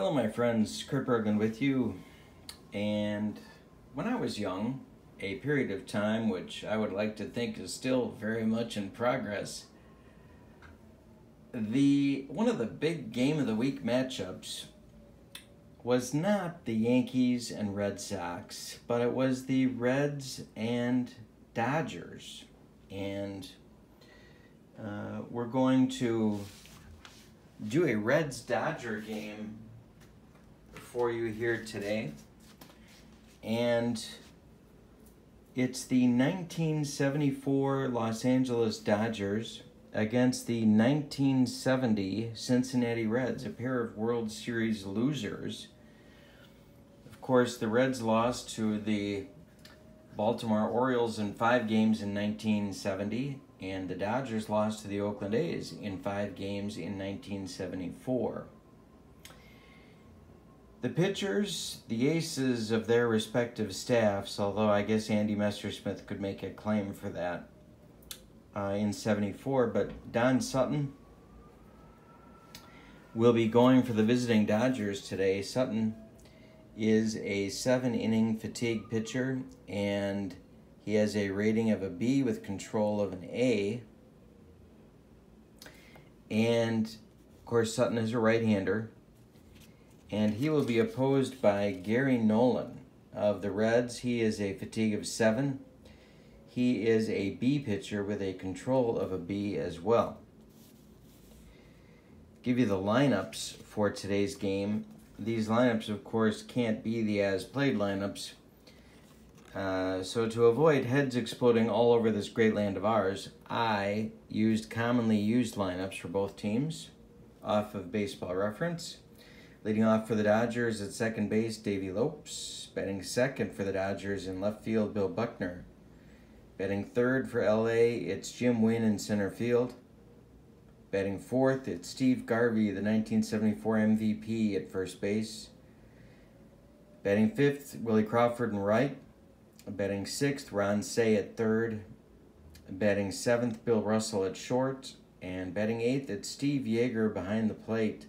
Hello, my friends. Kurt Bergland with you. And when I was young, a period of time which I would like to think is still very much in progress, the one of the big game of the week matchups was not the Yankees and Red Sox, but it was the Reds and Dodgers. And uh, we're going to do a Reds Dodger game for you here today. And it's the 1974 Los Angeles Dodgers against the 1970 Cincinnati Reds, a pair of World Series losers. Of course, the Reds lost to the Baltimore Orioles in five games in 1970, and the Dodgers lost to the Oakland A's in five games in 1974. The pitchers, the aces of their respective staffs, although I guess Andy Messersmith could make a claim for that uh, in 74, but Don Sutton will be going for the visiting Dodgers today. Sutton is a seven inning fatigue pitcher and he has a rating of a B with control of an A. And of course, Sutton is a right hander. And he will be opposed by Gary Nolan of the Reds. He is a fatigue of seven. He is a B pitcher with a control of a B as well. Give you the lineups for today's game. These lineups, of course, can't be the as played lineups uh, so to avoid heads exploding all over this great land of ours, I used commonly used lineups for both teams off of Baseball Reference. Leading off for the Dodgers at second base, Davey Lopes. Batting second for the Dodgers in left field, Bill Buckner. Batting third for LA, it's Jim Wynn in center field. Batting fourth, it's Steve Garvey, the 1974 MVP at first base. Batting fifth, Willie Crawford in right. Betting sixth, Ron Cey at third. Betting seventh, Bill Russell at short. And betting eighth, it's Steve Yeager behind the plate.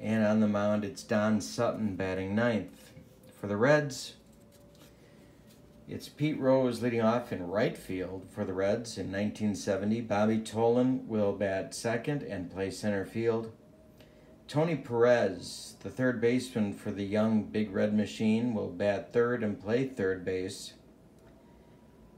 And on the mound, it's Don Sutton batting ninth. For the Reds, it's Pete Rose leading off in right field for the Reds in 1970. Bobby Tolan will bat second and play center field. Tony Perez, the third baseman for the young Big Red Machine, will bat third and play third base.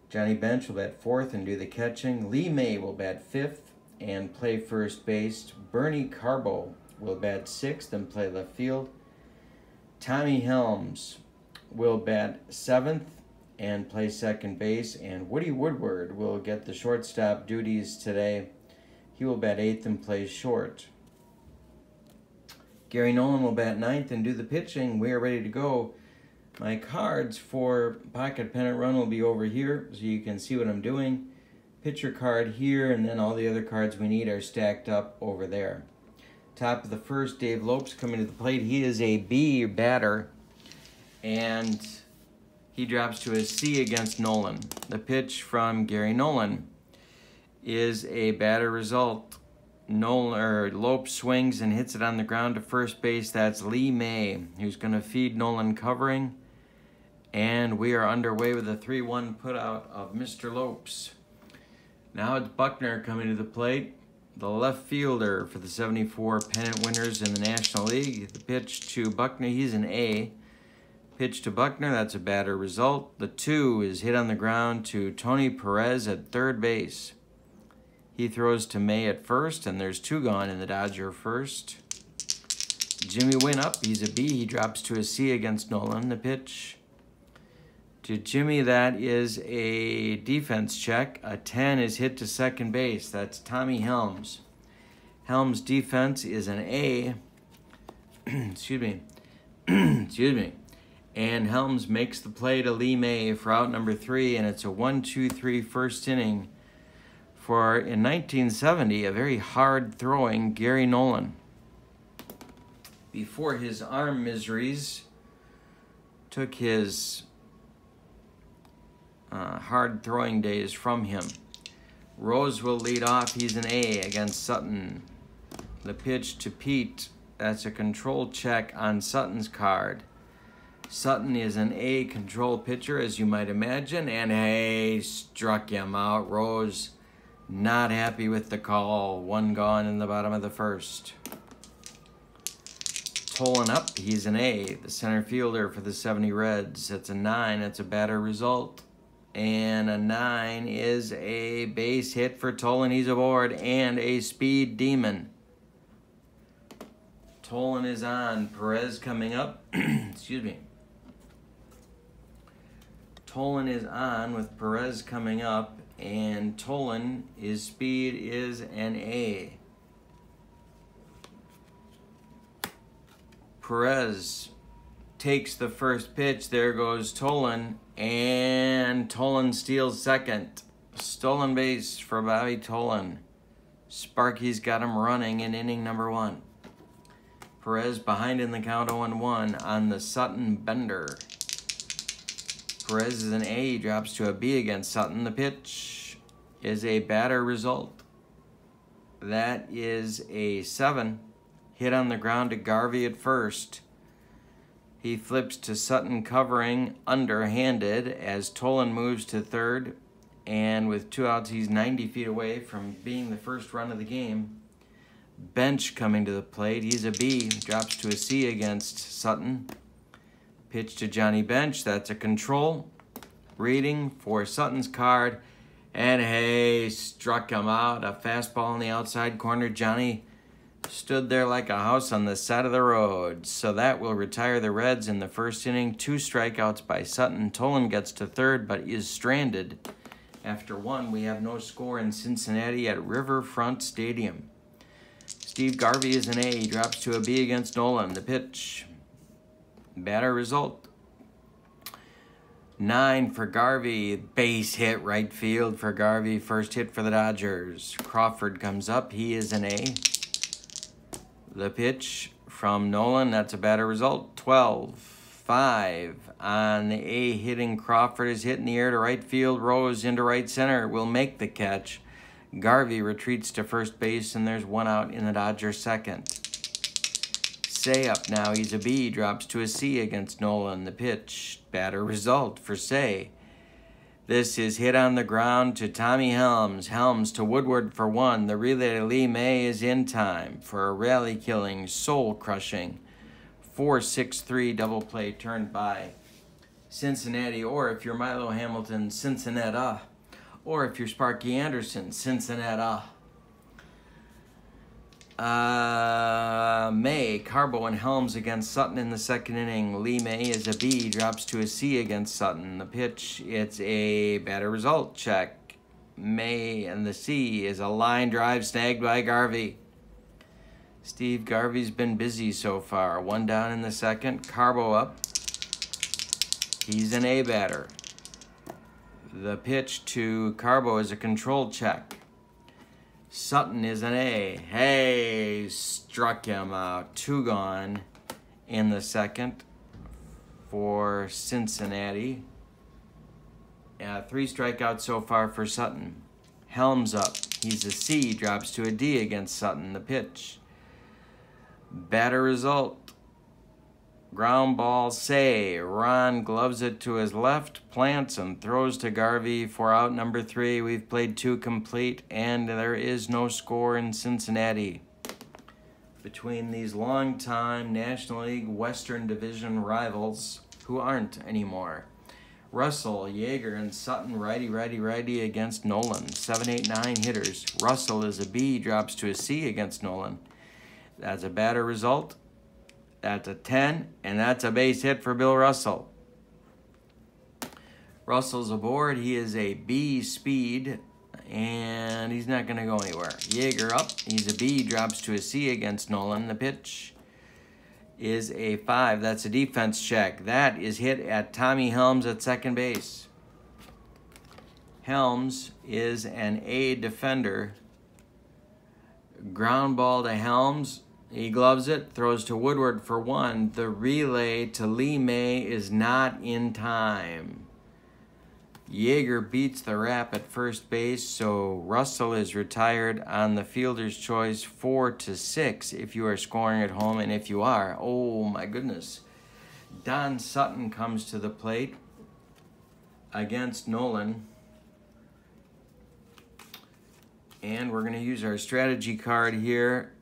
Johnny Bench will bat fourth and do the catching. Lee May will bat fifth and play first base. Bernie Carbo will bat sixth and play left field. Tommy Helms will bat seventh and play second base. And Woody Woodward will get the shortstop duties today. He will bat eighth and play short. Gary Nolan will bat ninth and do the pitching. We are ready to go. My cards for Pocket Pennant Run will be over here so you can see what I'm doing. Pitcher card here, and then all the other cards we need are stacked up over there. Top of the first, Dave Lopes coming to the plate. He is a B batter, and he drops to a C against Nolan. The pitch from Gary Nolan is a batter result Nolan or Lope swings and hits it on the ground to first base. That's Lee May, who's going to feed Nolan covering. And we are underway with a 3 1 putout of Mr. Lopes. Now it's Buckner coming to the plate, the left fielder for the 74 pennant winners in the National League. The pitch to Buckner, he's an A. Pitch to Buckner, that's a batter result. The two is hit on the ground to Tony Perez at third base. He throws to May at first, and there's two gone in the Dodger first. Jimmy Wynn up. He's a B. He drops to a C against Nolan. The pitch to Jimmy, that is a defense check. A 10 is hit to second base. That's Tommy Helms. Helms' defense is an A. Excuse me. Excuse me. And Helms makes the play to Lee May for out number three, and it's a 1 2 3 first inning for, in 1970, a very hard throwing Gary Nolan. Before his arm miseries took his uh, hard throwing days from him. Rose will lead off. He's an A against Sutton. The pitch to Pete That's a control check on Sutton's card. Sutton is an A control pitcher, as you might imagine, and hey, struck him out. Rose not happy with the call. One gone in the bottom of the first. Tolan up, he's an A, the center fielder for the 70 Reds. That's a 9, that's a better result. And a 9 is a base hit for Tolan, he's aboard, and a speed demon. Tolan is on. Perez coming up. Excuse me. Tolan is on with Perez coming up, and Tolan, his speed is an A. Perez takes the first pitch. There goes Tolan, and Tolan steals second. Stolen base for Bobby Tolan. Sparky's got him running in inning number one. Perez behind in the count 0 1 on the Sutton Bender. Perez is an A, drops to a B against Sutton. The pitch is a batter result. That is a 7 hit on the ground to Garvey at first. He flips to Sutton covering underhanded as Tolan moves to third. And with two outs, he's 90 feet away from being the first run of the game. Bench coming to the plate. He's a B, drops to a C against Sutton. Pitch to Johnny Bench. That's a control. Reading for Sutton's card. And hey, struck him out. A fastball in the outside corner. Johnny stood there like a house on the side of the road. So that will retire the Reds in the first inning. Two strikeouts by Sutton. Tolan gets to third, but is stranded. After one, we have no score in Cincinnati at Riverfront Stadium. Steve Garvey is an A. He drops to a B against Nolan. The pitch. Batter result. Nine for Garvey. Base hit right field for Garvey. First hit for the Dodgers. Crawford comes up. He is an A. The pitch from Nolan, that's a better result. 12 5 on the A hitting Crawford is hit in the air to right field. Rose into right center will make the catch. Garvey retreats to first base, and there's one out in the Dodgers' second. Cey up now, he's a B, drops to a C against Nolan. The pitch, batter result for Cey. This is hit on the ground to Tommy Helms. Helms to Woodward for one. The relay to Lee May is in time for a rally killing, soul crushing 4 6 3 double play turned by Cincinnati. Or if you're Milo Hamilton, Cincinnati. Or if you're Sparky Anderson, Cincinnati. Uh, May, Carbo, and Helms against Sutton in the second inning. Lee May is a B, drops to a C against Sutton. The pitch, it's a better result check. May and the C is a line drive snagged by Garvey. Steve Garvey's been busy so far. One down in the second. Carbo up. He's an A batter. The pitch to Carbo is a control check. Sutton is an A. Hey, struck him out. Two gone in the second for Cincinnati. Uh, three strikeouts so far for Sutton. Helms up. He's a C, drops to a D against Sutton. The pitch. Better result. Ground ball Cey. Ron gloves it to his left, plants and throws to Garvey for out number three. We've played two complete, and there is no score in Cincinnati. Between these long-time National League Western Division rivals, who aren't anymore. Russell, Yeager, and Sutton righty, righty, righty against Nolan. 7 8 9 hitters. Russell is a B, drops to a C against Nolan. That's a better result. That's a 10, and that's a base hit for Bill Russell. Russell's aboard. He is a B speed, and he's not going to go anywhere. Yeager up. He's a B, drops to a C against Nolan. The pitch is a 5. That's a defense check. That is hit at Tommy Helms at second base. Helms is an A defender. Ground ball to Helms he gloves it, throws to Woodward for one. The relay to Lee May is not in time. Yeager beats the rap at first base, so Russell is retired on the fielder's choice four to six if you are scoring at home, and if you are, oh my goodness. Don Sutton comes to the plate against Nolan. And we're going to use our strategy card here.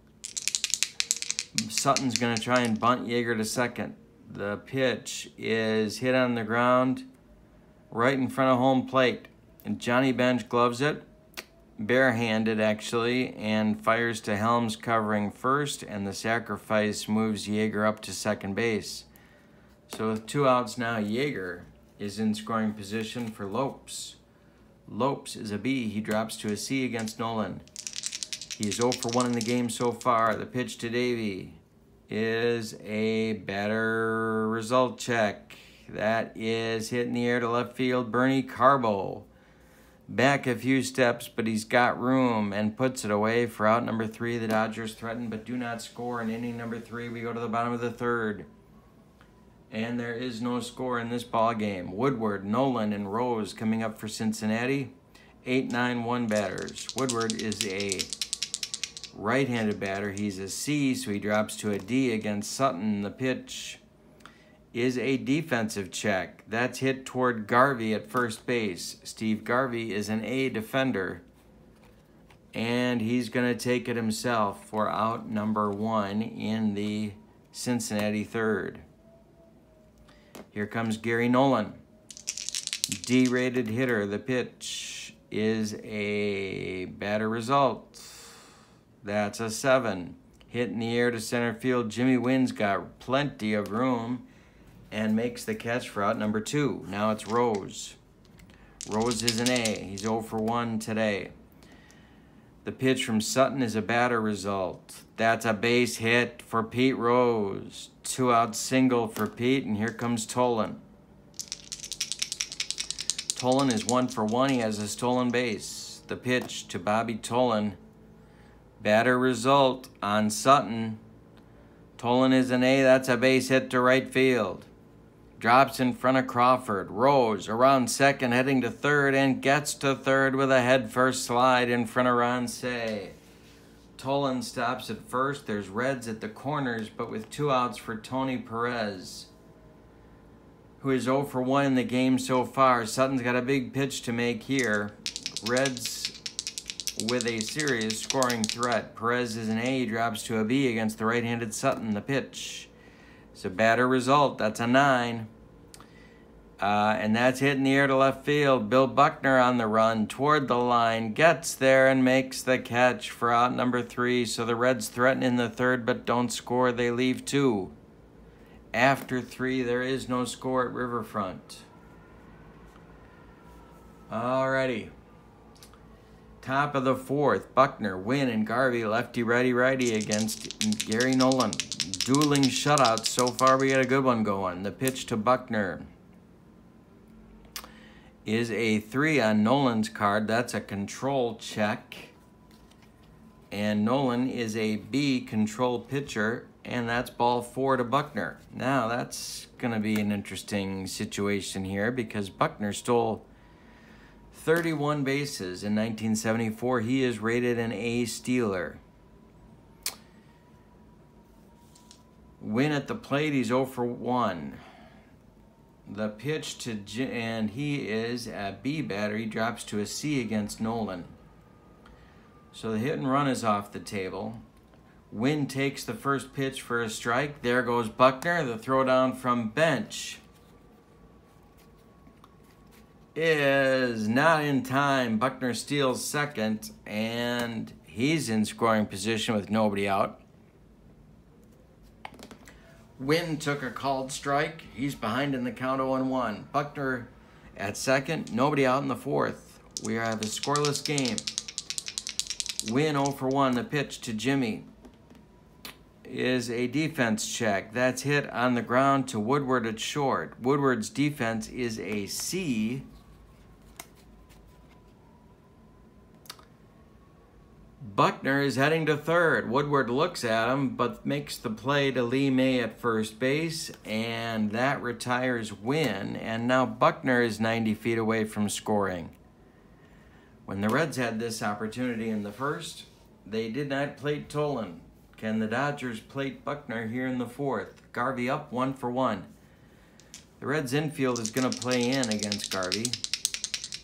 Sutton's going to try and bunt Yeager to second. The pitch is hit on the ground right in front of home plate. And Johnny Bench gloves it, barehanded actually, and fires to Helms covering first, and the sacrifice moves Yeager up to second base. So with two outs now, Yeager is in scoring position for Lopes. Lopes is a B. He drops to a C against Nolan. He is 0 for 1 in the game so far. The pitch to Davy is a better result check. That is hit in the air to left field. Bernie Carbo. Back a few steps, but he's got room and puts it away for out number three. The Dodgers threaten but do not score in inning number three. We go to the bottom of the third. And there is no score in this ball game. Woodward, Nolan, and Rose coming up for Cincinnati. 8-9-1 batters. Woodward is a right-handed batter. He's a C, so he drops to a D against Sutton. The pitch is a defensive check. That's hit toward Garvey at first base. Steve Garvey is an A defender. And he's going to take it himself for out number one in the Cincinnati third. Here comes Gary Nolan. D-rated hitter. The pitch is a batter result. That's a seven. Hit in the air to center field. Jimmy Wynn's got plenty of room and makes the catch for out number two. Now it's Rose. Rose is an A. He's 0 for 1 today. The pitch from Sutton is a batter result. That's a base hit for Pete Rose. Two out single for Pete, and here comes Tolan. Tolan is one for one. He has a stolen base. The pitch to Bobby Tolan. Batter result on Sutton. Tolan is an A. That's a base hit to right field. Drops in front of Crawford. Rose around second, heading to third, and gets to third with a head first slide in front of Ron Cey. Tolan stops at first. There's Reds at the corners, but with two outs for Tony Perez, who is 0 for 1 in the game so far. Sutton's got a big pitch to make here. Reds with a serious scoring threat. Perez is an A, drops to a B against the right handed Sutton. The pitch it's a better result. That's a nine. Uh, and that's hit in the air to left field. Bill Buckner on the run toward the line, gets there and makes the catch for out number three. So the Reds threaten in the third but don't score. They leave two. After three, there is no score at Riverfront. Alrighty. Top of the fourth, Buckner, Wynn, and Garvey lefty righty righty against Gary Nolan dueling shutouts. So far, we got a good one going. The pitch to Buckner is a three on Nolan's card. That's a control check. And Nolan is a B control pitcher, and that's ball four to Buckner. Now, that's going to be an interesting situation here because Buckner stole 31 bases in 1974. He is rated an A stealer. Wynn at the plate, he's 0 for 1. The pitch to, J and he is a B batter. He drops to a C against Nolan. So the hit and run is off the table. Wynn takes the first pitch for a strike. There goes Buckner. The throw down from bench is not in time. Buckner steals second, and he's in scoring position with nobody out. Wynn took a called strike. He's behind in the count 0 1. Buckner at second. Nobody out in the fourth. We have a scoreless game. Wynn 0 for 1. The pitch to Jimmy is a defense check. That's hit on the ground to Woodward at short. Woodward's defense is a C. Buckner is heading to third. Woodward looks at him, but makes the play to Lee May at first base, and that retires Wynn. And now Buckner is 90 feet away from scoring. When the Reds had this opportunity in the first, they did not plate Tolan. Can the Dodgers plate Buckner here in the fourth? Garvey up one for one. The Reds infield is going to play in against Garvey.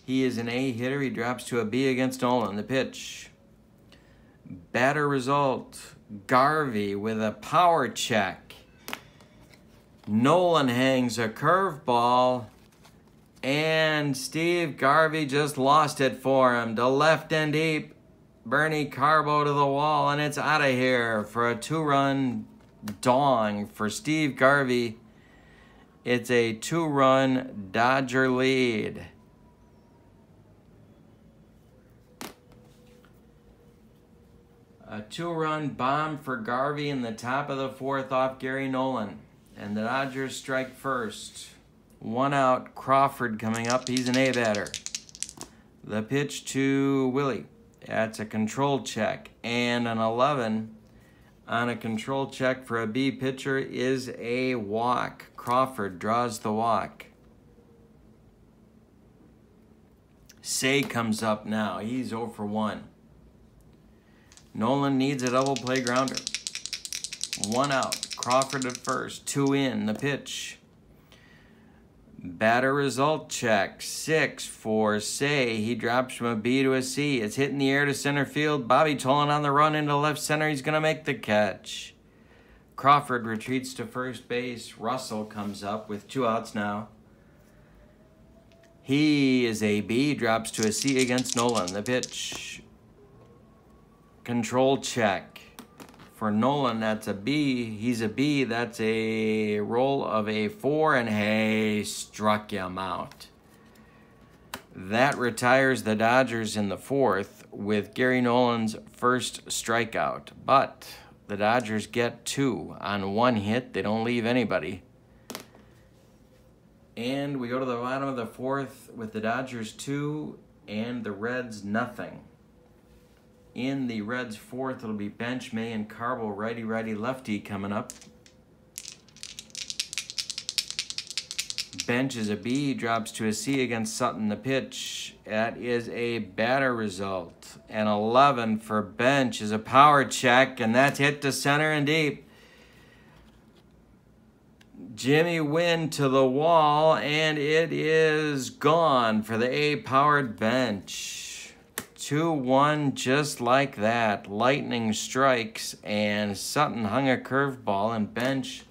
He is an A hitter. He drops to a B against Nolan. The pitch. Batter result. Garvey with a power check. Nolan hangs a curveball. And Steve Garvey just lost it for him to left and deep. Bernie Carbo to the wall, and it's out of here for a two run dong for Steve Garvey. It's a two run Dodger lead. A two run bomb for Garvey in the top of the fourth off Gary Nolan. And the Dodgers strike first. One out, Crawford coming up. He's an A batter. The pitch to Willie. That's a control check. And an 11 on a control check for a B pitcher is a walk. Crawford draws the walk. Cey comes up now. He's 0 for 1. Nolan needs a double play grounder. One out. Crawford at first. Two in. The pitch. Batter result check. Six for Cey. He drops from a B to a C. It's hit in the air to center field. Bobby Tolan on the run into left center. He's going to make the catch. Crawford retreats to first base. Russell comes up with two outs now. He is a B, drops to a C against Nolan. The pitch. Control check for Nolan, that's a B. He's a B. That's a roll of a four, and hey, struck him out. That retires the Dodgers in the fourth with Gary Nolan's first strikeout. But the Dodgers get two on one hit. They don't leave anybody. And we go to the bottom of the fourth with the Dodgers two and the Reds nothing. In the Reds' fourth, it'll be Bench, May, and Carbo, righty, righty, lefty coming up. Bench is a B, drops to a C against Sutton. The pitch, that is a batter result. And 11 for Bench is a power check, and that's hit to center and deep. Jimmy Wynn to the wall, and it is gone for the A powered bench. 2 1 just like that. Lightning strikes, and Sutton hung a curveball, and Bench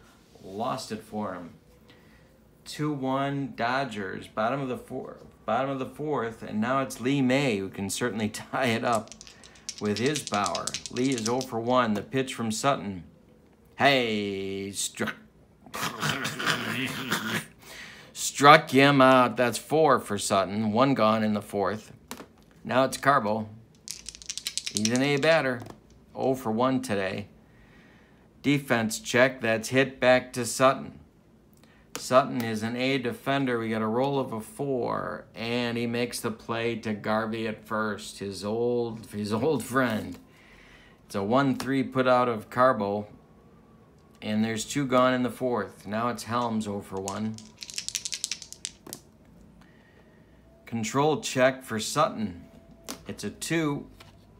lost it for him. 2 1 Dodgers, bottom of the four, bottom of the fourth, and now it's Lee May who can certainly tie it up with his power. Lee is 0 for 1. The pitch from Sutton. Hey, struck. struck him out. That's four for Sutton. One gone in the fourth. Now it's Carbo. He's an A batter. 0 for 1 today. Defense check. That's hit back to Sutton. Sutton is an A defender. We got a roll of a 4. And he makes the play to Garvey at first. His old, his old friend. It's a 1-3 put out of Carbo. And there's two gone in the fourth. Now it's Helms 0 for 1. Control check for Sutton. It's a two,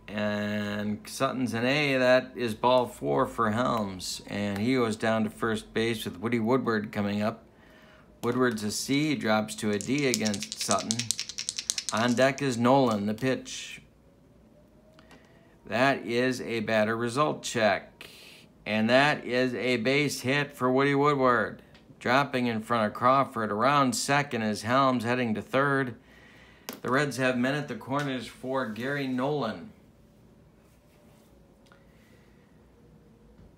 and Sutton's an A. That is ball four for Helms, and he goes down to first base with Woody Woodward coming up. Woodward's a C, drops to a D against Sutton. On deck is Nolan, the pitch. That is a batter result check. And that is a base hit for Woody Woodward. Dropping in front of Crawford. Around second is Helms heading to third. The Reds have men at the corners for Gary Nolan.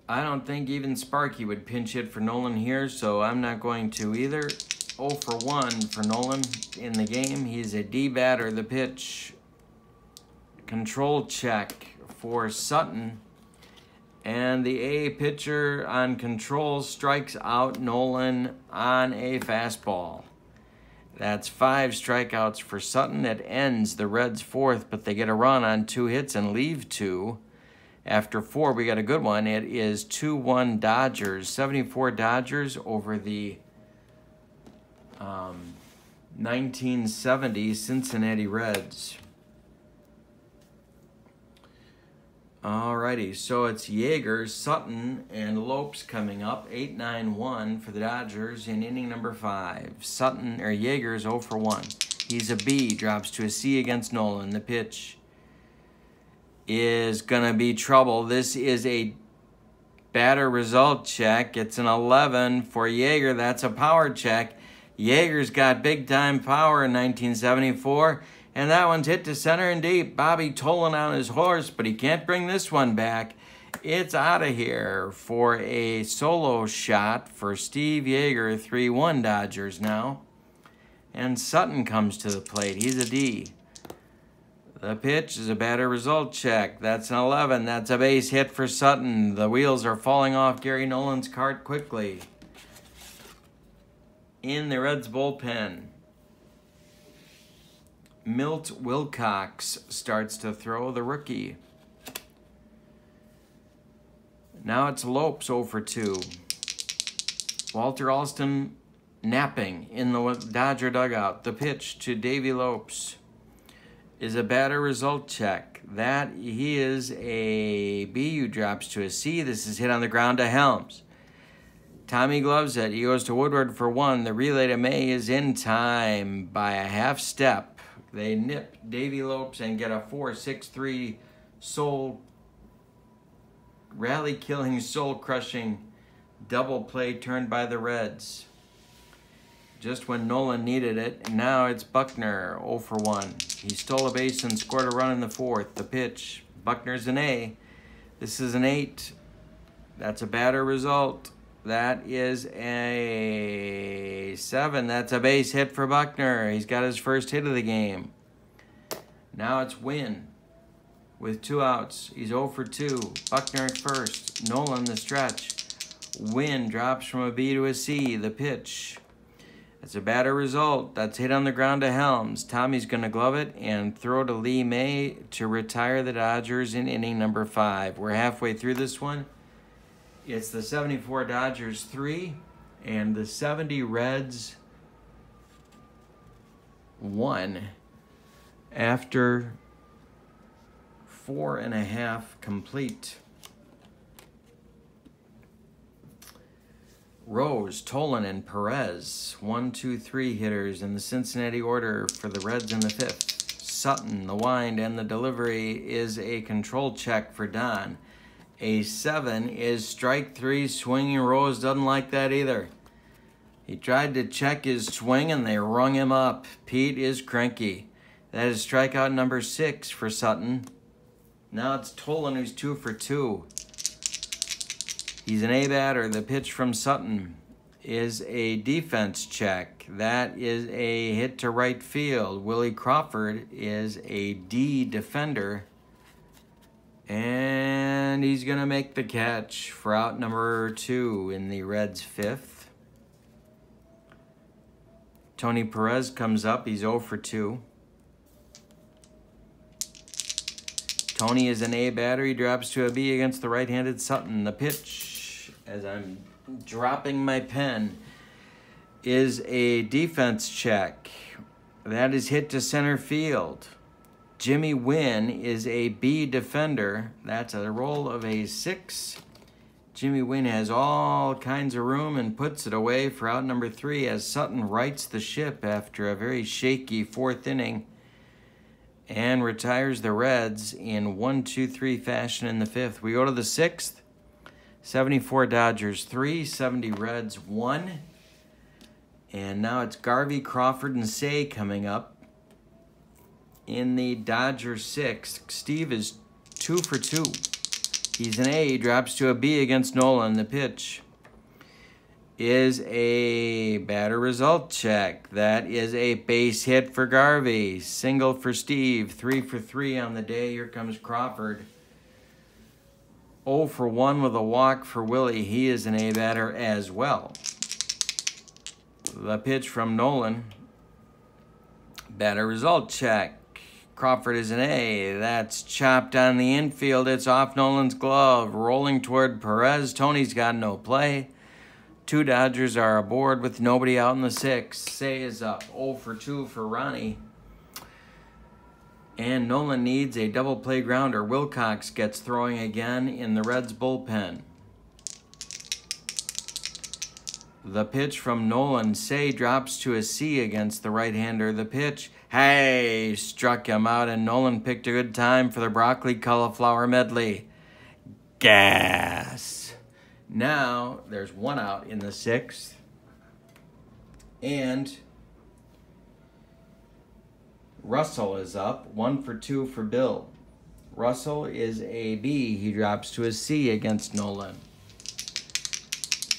I don't think even Sparky would pinch hit for Nolan here, so I'm not going to either. 0 for 1 for Nolan in the game. He's a D batter. The pitch control check for Sutton. And the A pitcher on control strikes out Nolan on a fastball. That's five strikeouts for Sutton. It ends the Reds' fourth, but they get a run on two hits and leave two. After four, we got a good one. It is 2 1 Dodgers. 74 Dodgers over the um, 1970 Cincinnati Reds. Alrighty, so it's Yeager, Sutton, and Lopes coming up. 8 9 1 for the Dodgers in inning number 5. Sutton, or Yeager is 0 for 1. He's a B, drops to a C against Nolan. The pitch is going to be trouble. This is a batter result check. It's an 11 for Yeager. That's a power check. Yeager's got big time power in 1974. And that one's hit to center and deep. Bobby Tolan on his horse, but he can't bring this one back. It's out of here for a solo shot for Steve Yeager, 3 1 Dodgers now. And Sutton comes to the plate. He's a D. The pitch is a batter result check. That's an 11. That's a base hit for Sutton. The wheels are falling off Gary Nolan's cart quickly. In the Reds bullpen. Milt Wilcox starts to throw the rookie. Now it's Lopes over 2. Walter Alston napping in the Dodger dugout. The pitch to Davy Lopes is a batter result check. That he is a BU drops to a C. This is hit on the ground to Helms. Tommy gloves it. He goes to Woodward for one. The relay to May is in time by a half step. They nip Davy Lopes and get a 4-6-3 soul rally killing, soul crushing double play turned by the Reds. Just when Nolan needed it, now it's Buckner 0 for 1. He stole a base and scored a run in the fourth. The pitch, Buckner's an A. This is an 8. That's a batter result. That is a seven. That's a base hit for Buckner. He's got his first hit of the game. Now it's Wynn with two outs. He's 0 for 2. Buckner at first. Nolan the stretch. Wynn drops from a B to a C. The pitch. That's a batter result. That's hit on the ground to Helms. Tommy's going to glove it and throw to Lee May to retire the Dodgers in inning number five. We're halfway through this one. It's the 74 Dodgers 3 and the 70 Reds 1 after four and a half complete. Rose, Tolan, and Perez, one, two, three hitters in the Cincinnati order for the Reds in the fifth. Sutton, the wind, and the delivery is a control check for Don. A seven is strike three. Swinging Rose doesn't like that either. He tried to check his swing and they rung him up. Pete is cranky. That is strikeout number six for Sutton. Now it's Tolan who's two for two. He's an A batter. The pitch from Sutton is a defense check. That is a hit to right field. Willie Crawford is a D defender. And he's going to make the catch for out number two in the Reds' fifth. Tony Perez comes up. He's 0 for 2. Tony is an A batter. He drops to a B against the right handed Sutton. The pitch, as I'm dropping my pen, is a defense check. That is hit to center field. Jimmy Wynn is a B defender. That's a roll of a six. Jimmy Wynn has all kinds of room and puts it away for out number three as Sutton rights the ship after a very shaky fourth inning and retires the Reds in 1 2 3 fashion in the fifth. We go to the sixth 74 Dodgers 3, 70 Reds 1. And now it's Garvey, Crawford, and Cey coming up in the Dodger six. Steve is two for two. He's an A, drops to a B against Nolan. The pitch is a batter result check. That is a base hit for Garvey. Single for Steve. Three for three on the day. Here comes Crawford. 0 for 1 with a walk for Willie. He is an A batter as well. The pitch from Nolan. Batter result check. Crawford is an A. That's chopped on the infield. It's off Nolan's glove. Rolling toward Perez. Tony's got no play. Two Dodgers are aboard with nobody out in the sixth. Cey is up 0 for 2 for Ronnie. And Nolan needs a double play grounder. Wilcox gets throwing again in the Reds bullpen. The pitch from Nolan. Cey drops to a C against the right hander. The pitch, hey, struck him out, and Nolan picked a good time for the broccoli cauliflower medley. Gas. Now there's one out in the sixth. And Russell is up, one for two for Bill. Russell is a B. He drops to a C against Nolan.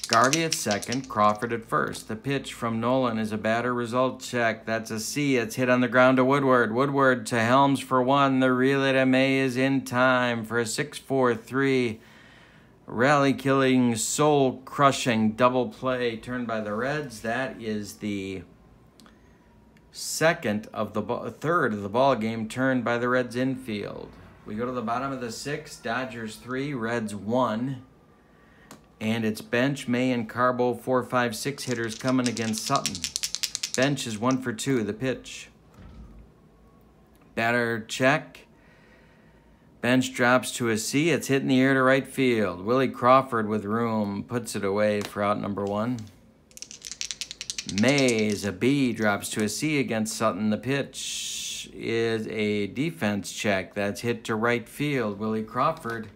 Garvey at second, Crawford at first. The pitch from Nolan is a batter result check. That's a C. It's hit on the ground to Woodward. Woodward to Helms for one. The relay to May is in time for a 6 4 3 rally killing, soul crushing double play turned by the Reds. That is the second of the third of the ball game turned by the Reds infield. We go to the bottom of the sixth. Dodgers three, Reds one. And it's Bench, May, and Carbo, four, five, six hitters coming against Sutton. Bench is one for two, the pitch. Batter check. Bench drops to a C. It's hit in the air to right field. Willie Crawford with room puts it away for out number one. Mays, a B, drops to a C against Sutton. The pitch is a defense check that's hit to right field. Willie Crawford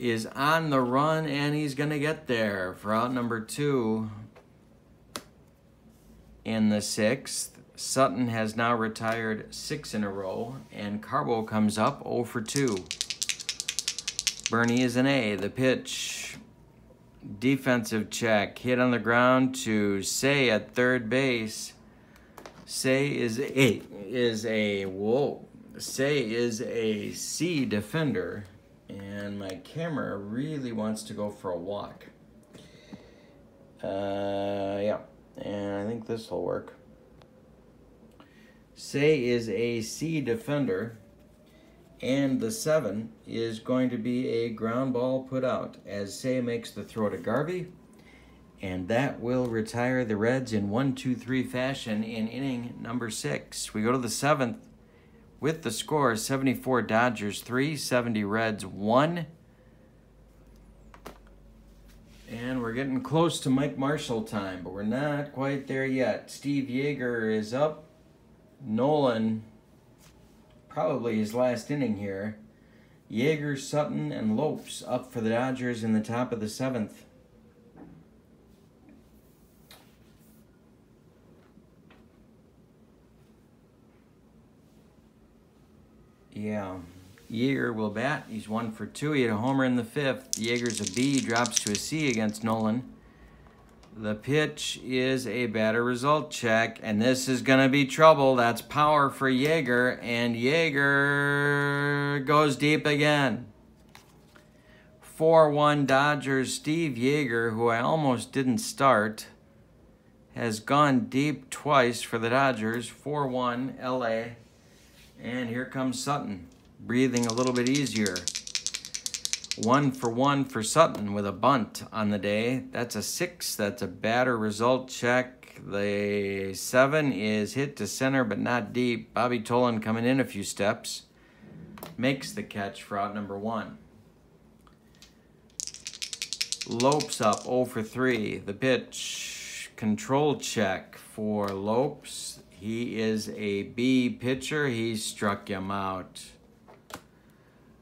is on the run and he's going to get there for out number two in the sixth. Sutton has now retired six in a row, and Carbo comes up 0 for 2. Bernie is an A. The pitch, defensive check, hit on the ground to Cey at third base. Cey is a is a whoa. Cey is a C defender and my camera really wants to go for a walk. Uh, yeah, and I think this will work. Cey is a C defender, and the seven is going to be a ground ball put out as Cey makes the throw to Garvey, and that will retire the Reds in one, two, three fashion in inning number six. We go to the seventh with the score 74 Dodgers 3, 70 Reds 1. And we're getting close to Mike Marshall time, but we're not quite there yet. Steve Yeager is up. Nolan, probably his last inning here. Yeager, Sutton, and Lopes up for the Dodgers in the top of the seventh. Yeah. Um, Yeager will bat. He's one for two. He had a homer in the fifth. Yeager's a B, drops to a C against Nolan. The pitch is a batter result check, and this is going to be trouble. That's power for Yeager, and Yeager goes deep again. 4 1 Dodgers. Steve Yeager, who I almost didn't start, has gone deep twice for the Dodgers. 4 1 LA. And here comes Sutton, breathing a little bit easier. One for one for Sutton with a bunt on the day. That's a six. That's a batter result check. The seven is hit to center but not deep. Bobby Tolan coming in a few steps. Makes the catch for out number one. Lopes up 0 for 3. The pitch. Control check for Lopes. He is a B pitcher. He struck him out.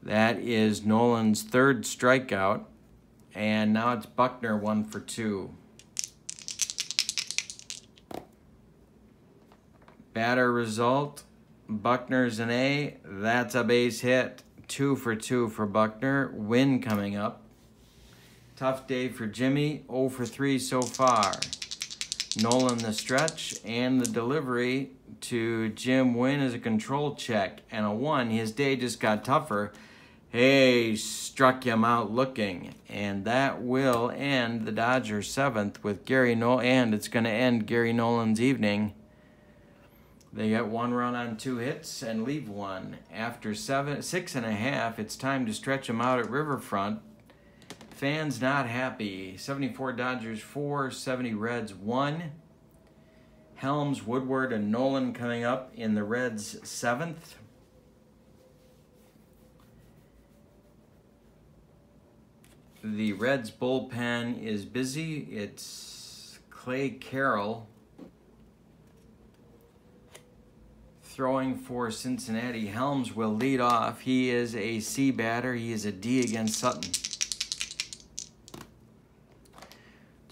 That is Nolan's third strikeout. And now it's Buckner one for two. Batter result. Buckner's an A. That's a base hit. Two for two for Buckner. Wynn coming up. Tough day for Jimmy. 0 for 3 so far. Nolan the stretch and the delivery to Jim Wynn is a control check and a one. His day just got tougher. Hey, struck him out looking. And that will end the Dodgers seventh with Gary Nolan, and it's going to end Gary Nolan's evening. They get one run on two hits and leave one. After seven, six and a half, it's time to stretch them out at Riverfront. Fans not happy. 74 Dodgers 4, 70 Reds 1. Helms, Woodward, and Nolan coming up in the Reds' seventh. The Reds bullpen is busy. It's Clay Carroll throwing for Cincinnati. Helms will lead off. He is a C batter. He is a D against Sutton.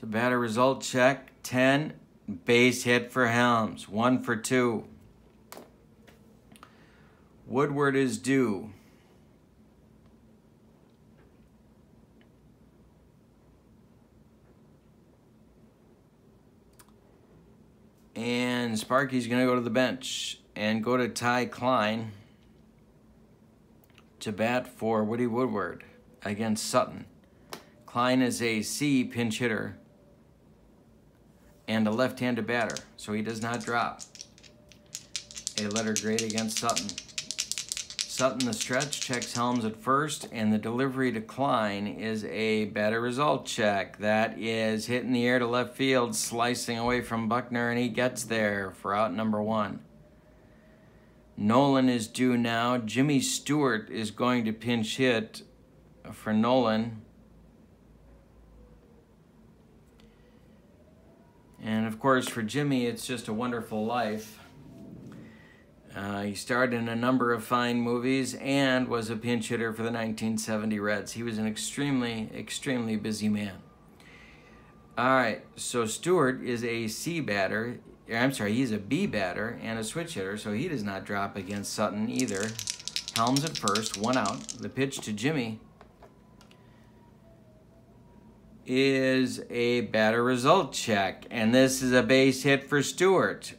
To batter result check 10 base hit for Helms, 1 for 2. Woodward is due. And Sparky's going to go to the bench and go to Ty Cline to bat for Woody Woodward against Sutton. Cline is a C pinch hitter and a left-handed batter, so he does not drop. A letter grade against Sutton. Sutton the stretch checks Helms at first, and the delivery decline is a better result check. That is hit in the air to left field, slicing away from Buckner, and he gets there for out number one. Nolan is due now. Jimmy Stewart is going to pinch hit for Nolan. And of course, for Jimmy, it's just a wonderful life. Uh, he starred in a number of fine movies and was a pinch hitter for the 1970 Reds. He was an extremely, extremely busy man. All right, so Stewart is a C batter. I'm sorry, he's a B batter and a switch hitter, so he does not drop against Sutton either. Helms at first, one out. The pitch to Jimmy is a batter result check, and this is a base hit for Stewart.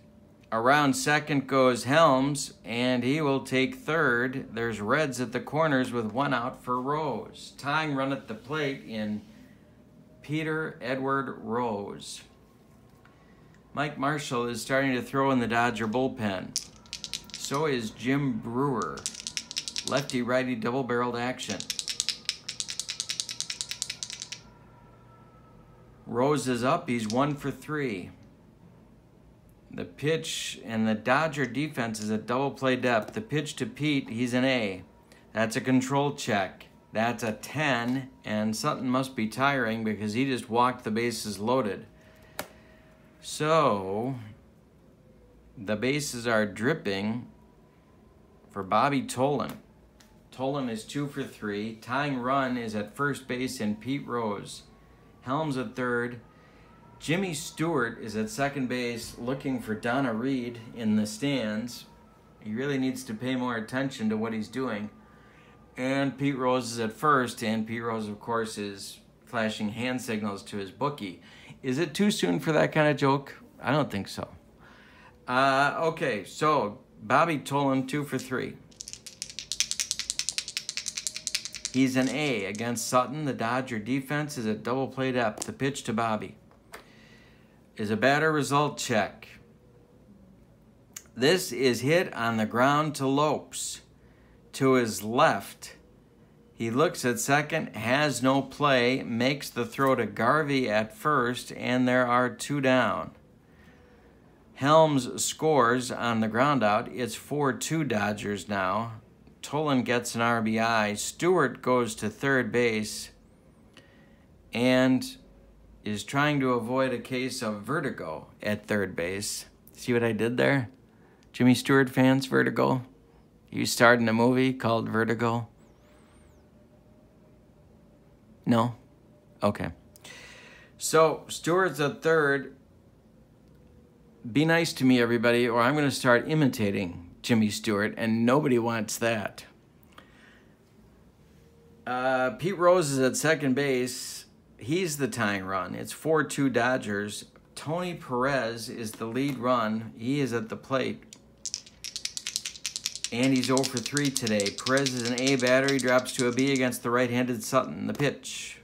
Around second goes Helms, and he will take third. There's Reds at the corners with one out for Rose. Tying run at the plate in Peter Edward Rose. Mike Marshall is starting to throw in the Dodger bullpen. So is Jim Brewer. Lefty righty double barreled action. Rose is up. He's one for three. The pitch and the Dodger defense is a double play depth. The pitch to Pete, he's an A. That's a control check. That's a 10, and Sutton must be tiring because he just walked the bases loaded. So, the bases are dripping for Bobby Tolan. Tolan is two for three. Tying run is at first base in Pete Rose. Helms at third. Jimmy Stewart is at second base looking for Donna Reed in the stands. He really needs to pay more attention to what he's doing. And Pete Rose is at first, and Pete Rose, of course, is flashing hand signals to his bookie. Is it too soon for that kind of joke? I don't think so. Uh, okay, so Bobby Tolan, two for three. He's an A against Sutton. The Dodger defense is a double play depth. The pitch to Bobby is a batter result check. This is hit on the ground to Lopes. To his left, he looks at second, has no play, makes the throw to Garvey at first, and there are two down. Helms scores on the ground out. It's 4 2 Dodgers now. Tolan gets an RBI. Stewart goes to third base. And is trying to avoid a case of vertigo at third base. See what I did there? Jimmy Stewart fans, vertigo. You starred in a movie called Vertigo? No? Okay. So, Stewart's a third. Be nice to me, everybody, or I'm going to start imitating Jimmy Stewart, and nobody wants that. Uh, Pete Rose is at second base he's the tying run. It's 4 2 Dodgers. Tony Perez is the lead run. He is at the plate. And he's 0 for 3 today. Perez is an A batter. He drops to a B against the right handed Sutton. The pitch.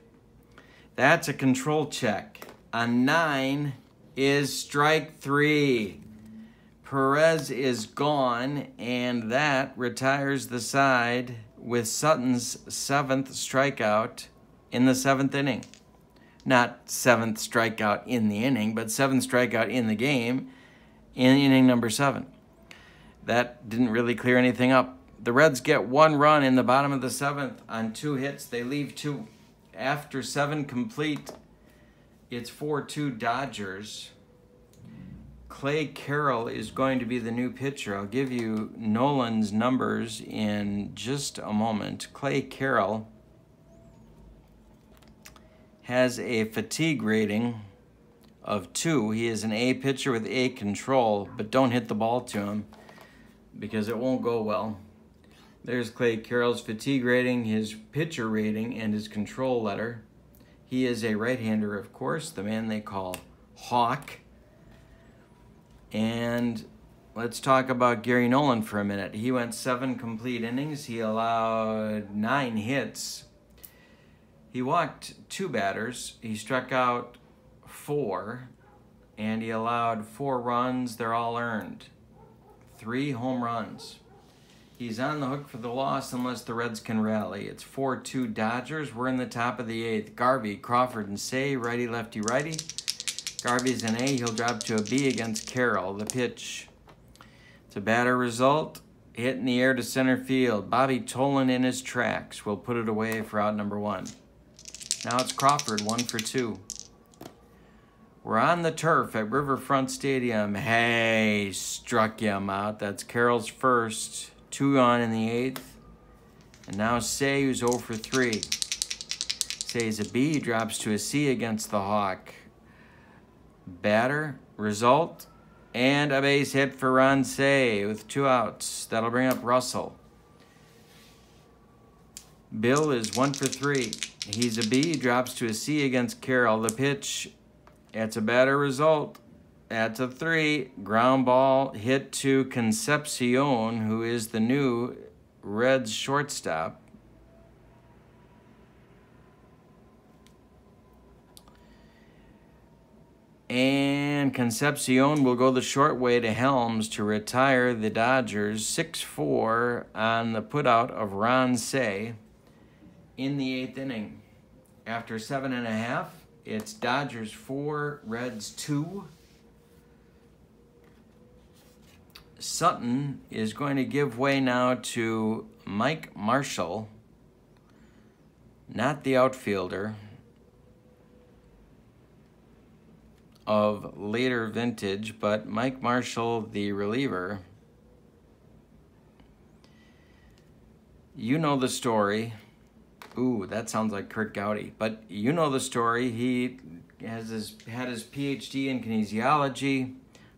That's a control check. A 9 is strike 3. Perez is gone, and that retires the side with Sutton's seventh strikeout in the seventh inning. Not seventh strikeout in the inning, but seventh strikeout in the game in inning number seven. That didn't really clear anything up. The Reds get one run in the bottom of the seventh on two hits. They leave two. After seven complete, it's 4 2 Dodgers. Clay Carroll is going to be the new pitcher. I'll give you Nolan's numbers in just a moment. Clay Carroll has a fatigue rating of two. He is an A pitcher with A control, but don't hit the ball to him because it won't go well. There's Clay Carroll's fatigue rating, his pitcher rating, and his control letter. He is a right hander, of course, the man they call Hawk. And let's talk about Gary Nolan for a minute. He went seven complete innings, he allowed nine hits. He walked two batters, he struck out four, and he allowed four runs. They're all earned. Three home runs. He's on the hook for the loss unless the Reds can rally. It's 4 2 Dodgers. We're in the top of the eighth. Garvey, Crawford, and Cey, righty, lefty, righty. Garvey's an A. He'll drop to a B against Carroll. The pitch. It's a batter result. Hit in the air to center field. Bobby Tolan in his tracks. will put it away for out number one. Now it's Crawford, one for two. We're on the turf at Riverfront Stadium. Hey, struck him out. That's Carroll's first. Two on in the eighth. And now Cey, who's 0 for 3. Cey's a B, drops to a C against the Hawk. Batter, result, and a base hit for Ron Cey with two outs. That'll bring up Russell. Bill is 1 for 3. He's a B, drops to a C against Carroll. The pitch, it's a batter result. That's a three. Ground ball hit to Concepcion, who is the new Reds shortstop. And Concepcion will go the short way to Helms to retire the Dodgers 6 4 on the putout of Ron Cey in the eighth inning. After seven and a half, it's Dodgers 4, Reds 2. Sutton is going to give way now to Mike Marshall, not the outfielder of later vintage, but Mike Marshall, the reliever. You know the story. Ooh, that sounds like Curt Gowdy. But you know the story. He has his, had his PhD in kinesiology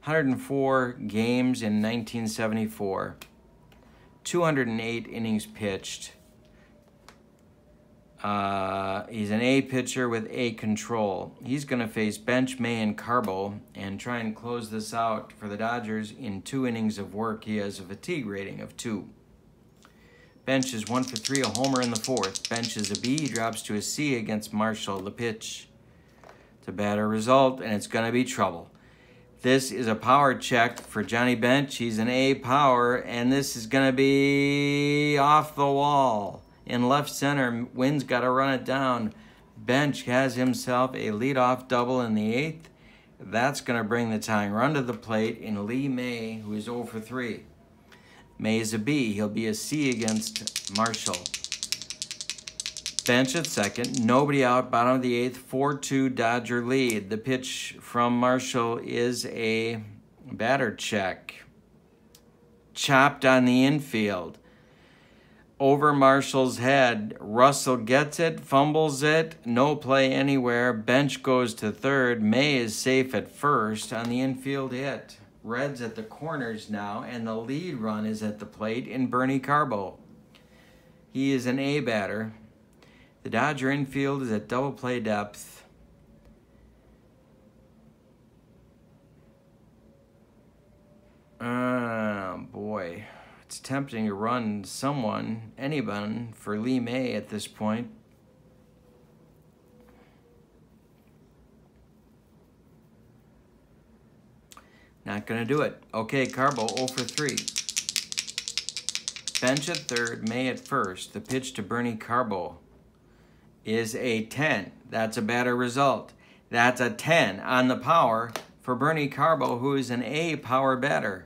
104 games in 1974, 208 innings pitched. Uh, he's an A pitcher with A control. He's going to face Bench, May, and Carbo and try and close this out for the Dodgers in two innings of work. He has a fatigue rating of two. Bench is one for three, a homer in the fourth. Bench is a B, he drops to a C against Marshall. The pitch. It's a batter result, and it's going to be trouble. This is a power check for Johnny Bench. He's an A power, and this is going to be off the wall. In left center, Wynn's got to run it down. Bench has himself a leadoff double in the eighth. That's going to bring the tying run to the plate in Lee May, who is 0 for 3. May is a B. He'll be a C against Marshall. Bench at second. Nobody out. Bottom of the eighth. 4 2 Dodger lead. The pitch from Marshall is a batter check. Chopped on the infield. Over Marshall's head. Russell gets it, fumbles it. No play anywhere. Bench goes to third. May is safe at first on the infield hit. Reds at the corners now, and the lead run is at the plate in Bernie Carbo. He is an A batter. The Dodger infield is at double play depth. Oh boy. It's tempting to run someone, anyone, for Lee May at this point. Not going to do it. Okay, Carbo 0 for 3. Bench at third, May at first. The pitch to Bernie Carbo is a 10. That's a better result. That's a 10 on the power for Bernie Carbo, who is an A power batter.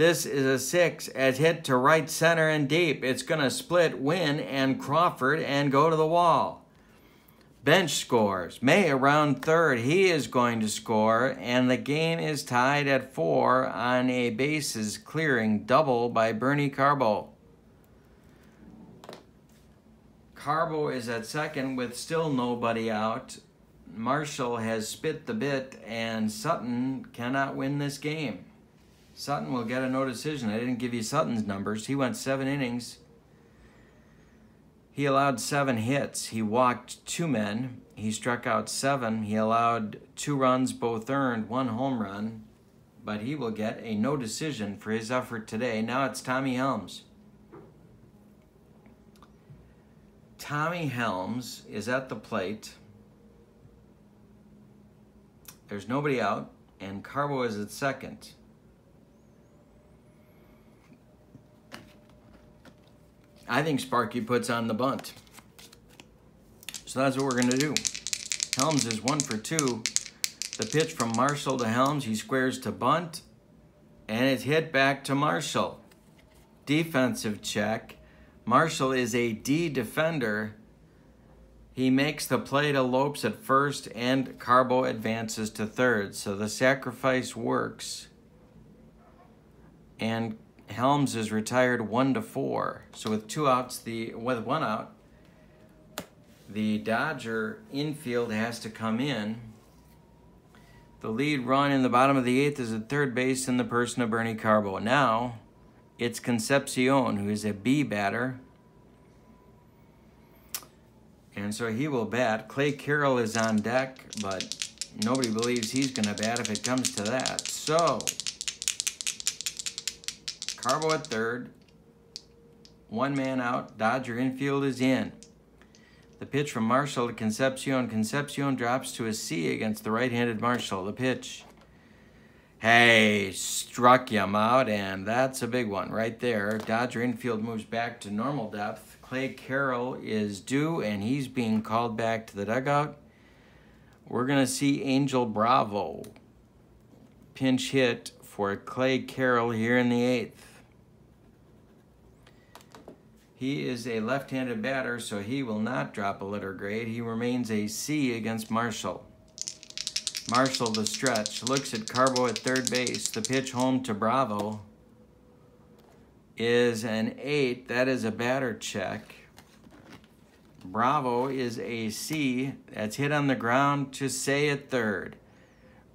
This is a 6 as hit to right center and deep. It's going to split Wynn and Crawford and go to the wall. Bench scores. May around third. He is going to score, and the game is tied at four on a bases clearing double by Bernie Carbo. Carbo is at second with still nobody out. Marshall has spit the bit, and Sutton cannot win this game. Sutton will get a no decision. I didn't give you Sutton's numbers. He went seven innings. He allowed seven hits. He walked two men. He struck out seven. He allowed two runs, both earned, one home run. But he will get a no decision for his effort today. Now it's Tommy Helms. Tommy Helms is at the plate. There's nobody out, and Carbo is at second. I think Sparky puts on the bunt. So that's what we're going to do. Helms is one for two. The pitch from Marshall to Helms, he squares to bunt, and it's hit back to Marshall. Defensive check. Marshall is a D defender. He makes the play to Lopes at first, and Carbo advances to third. So the sacrifice works. And Helms is retired one to four. So with two outs, the with one out, the Dodger infield has to come in. The lead run in the bottom of the eighth is at third base in the person of Bernie Carbo. Now it's Concepcion, who is a B batter. And so he will bat. Clay Carroll is on deck, but nobody believes he's going to bat if it comes to that. So Carbo at third. One man out. Dodger infield is in. The pitch from Marshall to Concepcion. Concepcion drops to a C against the right-handed Marshall. The pitch. Hey, struck him out, and that's a big one right there. Dodger infield moves back to normal depth. Clay Carroll is due, and he's being called back to the dugout. We're going to see Angel Bravo pinch hit for Clay Carroll here in the eighth. He is a left-handed batter, so he will not drop a letter grade. He remains a C against Marshall. Marshall, the stretch, looks at Carbo at third base. The pitch home to Bravo is an 8. That is a batter check. Bravo is a C. That's hit on the ground to Cey at third.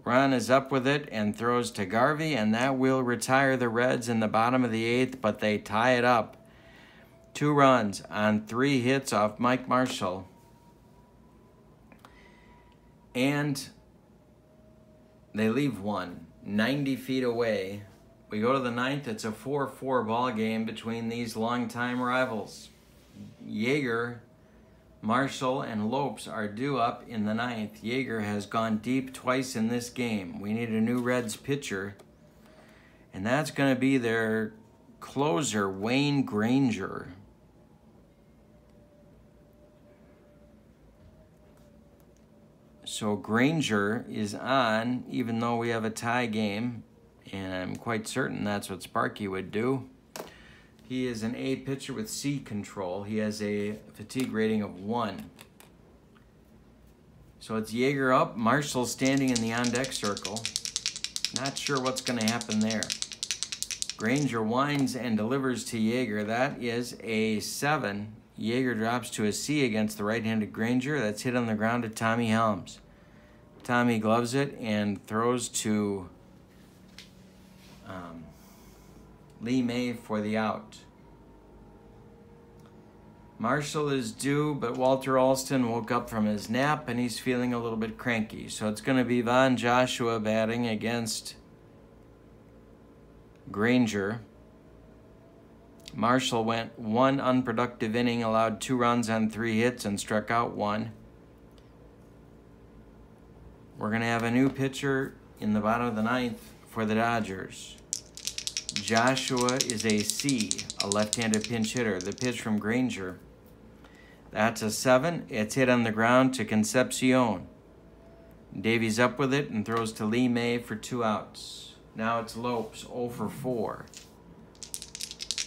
Run is up with it and throws to Garvey, and that will retire the Reds in the bottom of the eighth, but they tie it up two runs on three hits off Mike Marshall. And they leave one 90 feet away. We go to the ninth. It's a 4 4 ball game between these longtime rivals. Yeager, Marshall, and Lopes are due up in the ninth. Yeager has gone deep twice in this game. We need a new Reds pitcher. And that's going to be their closer, Wayne Granger. So Granger is on, even though we have a tie game, and I'm quite certain that's what Sparky would do. He is an A pitcher with C control. He has a fatigue rating of 1. So it's Yeager up, Marshall standing in the on-deck circle. Not sure what's going to happen there. Granger winds and delivers to Yeager. That is a 7. Yeager drops to a C against the right-handed Granger. That's hit on the ground to Tommy Helms. Tommy gloves it and throws to um, Lee May for the out. Marshall is due, but Walter Alston woke up from his nap and he's feeling a little bit cranky. So it's going to be Von Joshua batting against Granger. Marshall went one unproductive inning, allowed two runs on three hits, and struck out one. We're going to have a new pitcher in the bottom of the ninth for the Dodgers. Joshua is a C, a left handed pinch hitter. The pitch from Granger. That's a seven. It's hit on the ground to Concepcion. Davies up with it and throws to Lee May for two outs. Now it's Lopes, 0 for 4.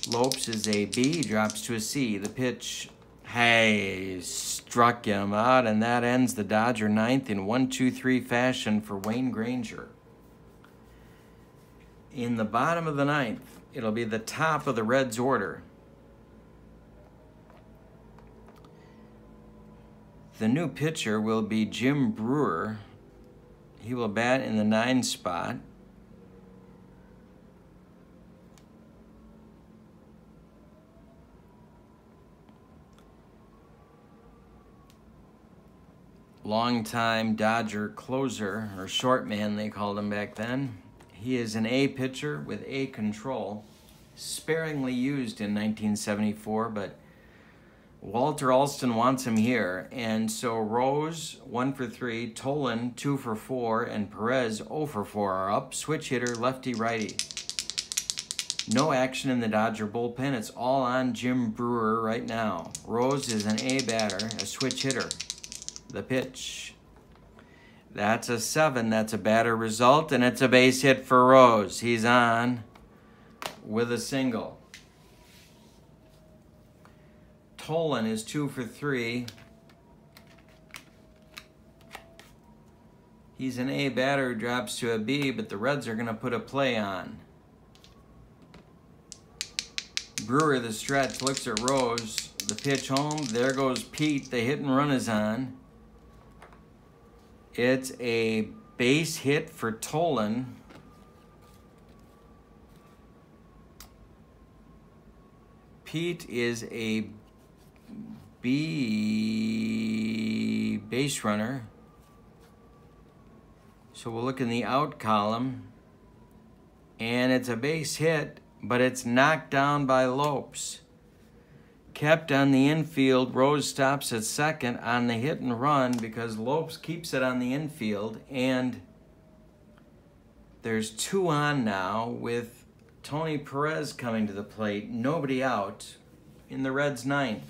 Lopes is a B, drops to a C. The pitch, hey, struck him out, and that ends the Dodger ninth in 1 2 3 fashion for Wayne Granger. In the bottom of the ninth, it'll be the top of the Reds' order. The new pitcher will be Jim Brewer. He will bat in the nine spot. Longtime Dodger closer, or short man they called him back then. He is an A pitcher with A control, sparingly used in 1974, but Walter Alston wants him here. And so Rose, 1 for 3, Tolan, 2 for 4, and Perez, 0 for 4 are up. Switch hitter, lefty righty. No action in the Dodger bullpen. It's all on Jim Brewer right now. Rose is an A batter, a switch hitter the pitch. That's a seven. That's a batter result, and it's a base hit for Rose. He's on with a single. Tolan is two for three. He's an A batter, drops to a B, but the Reds are going to put a play on. Brewer, the stretch, looks at Rose. The pitch home. There goes Pete. The hit and run is on. It's a base hit for Tolan. Pete is a B base runner. So we'll look in the out column. And it's a base hit, but it's knocked down by Lopes kept on the infield. Rose stops at second on the hit and run because Lopes keeps it on the infield. And there's two on now with Tony Perez coming to the plate. Nobody out in the Reds' ninth.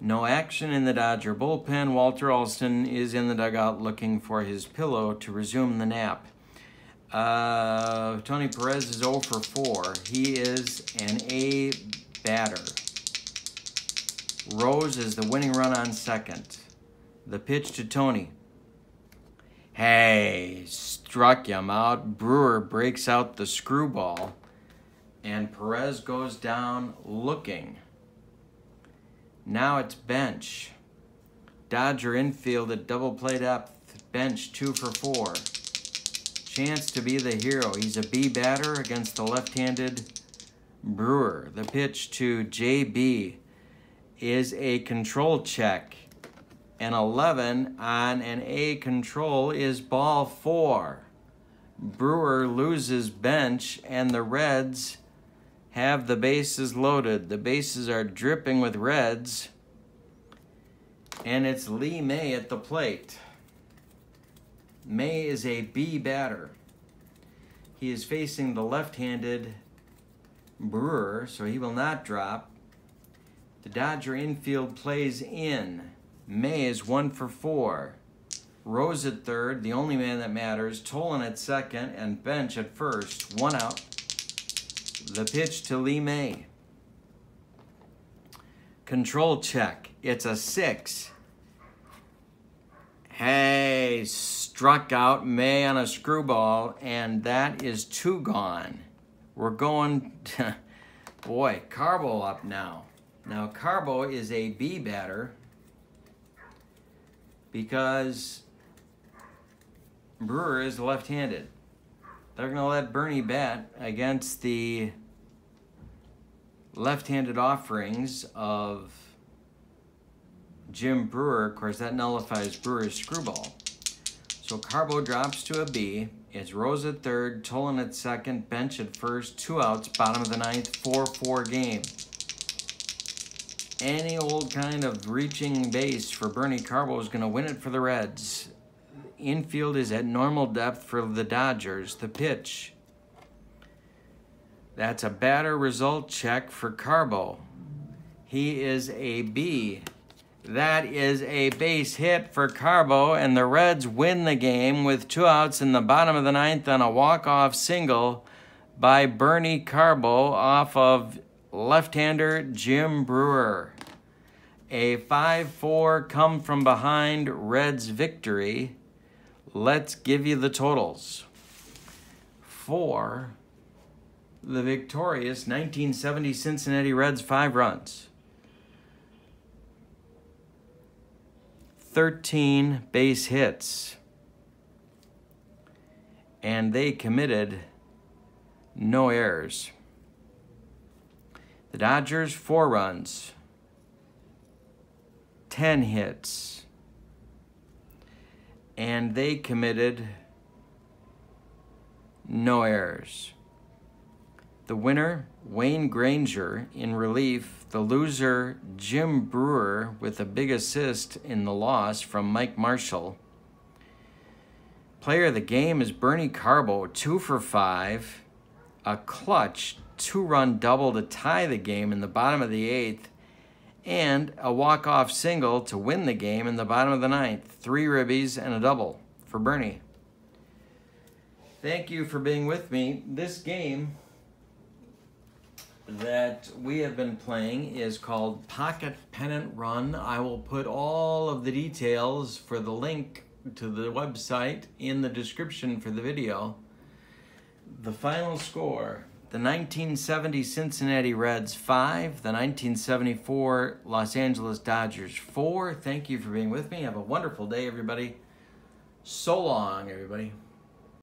No action in the Dodger bullpen. Walter Alston is in the dugout looking for his pillow to resume the nap. Uh, Tony Perez is 0 for 4. He is an A batter. Rose is the winning run on second. The pitch to Tony. Hey, struck him out. Brewer breaks out the screwball, and Perez goes down looking. Now it's bench. Dodger infield at double play depth. Bench two for four. Chance to be the hero. He's a B batter against the left handed Brewer. The pitch to JB is a control check. An 11 on an A control is ball four. Brewer loses bench, and the Reds have the bases loaded. The bases are dripping with Reds, and it's Lee May at the plate. May is a B batter. He is facing the left handed Brewer, so he will not drop. The Dodger infield plays in. May is one for four. Rose at third, the only man that matters. Tolan at second, and Bench at first. One out. The pitch to Lee May. Control check. It's a six. Hey, struck out May on a screwball, and that is two gone. We're going, to, boy, Carbo up now. Now, Carbo is a B batter because Brewer is left handed. They're going to let Bernie bat against the left handed offerings of Jim Brewer. Of course, that nullifies Brewer's screwball. So Carbo drops to a B. It's Rose at third, Tolan at second, Bench at first, two outs, bottom of the ninth, 4-4 game. Any old kind of reaching base for Bernie Carbo is going to win it for the Reds. Infield is at normal depth for the Dodgers. The pitch. That's a batter result check for Carbo. He is a B. That is a base hit for Carbo, and the Reds win the game with two outs in the bottom of the ninth on a walk-off single by Bernie Carbo off of left-hander Jim Brewer. A 5-4 come from behind Reds victory. Let's give you the totals. For the victorious 1970 Cincinnati Reds, five runs. 13 base hits. And they committed no errors. The Dodgers, four runs, 10 hits. And they committed no errors. The winner, Wayne Granger, in relief. The loser, Jim Brewer, with a big assist in the loss from Mike Marshall. Player of the game is Bernie Carbo, two for five, a clutch two run double to tie the game in the bottom of the eighth, and a walk off single to win the game in the bottom of the ninth. Three ribbies and a double for Bernie. Thank you for being with me. This game that we have been playing is called Pocket Pennant Run. I will put all of the details for the link to the website in the description for the video. The final score the 1970 Cincinnati Reds 5, the 1974 Los Angeles Dodgers 4. Thank you for being with me. Have a wonderful day, everybody. So long, everybody.